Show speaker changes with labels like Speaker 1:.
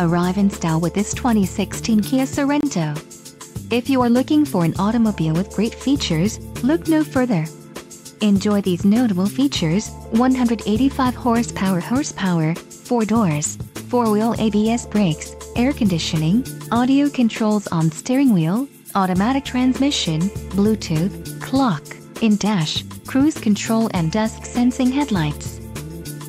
Speaker 1: arrive in style with this 2016 Kia Sorento. If you are looking for an automobile with great features, look no further. Enjoy these notable features, 185 horsepower horsepower, 4 doors, 4-wheel ABS brakes, air conditioning, audio controls on steering wheel, automatic transmission, Bluetooth, clock, in-dash, cruise control and dusk sensing headlights.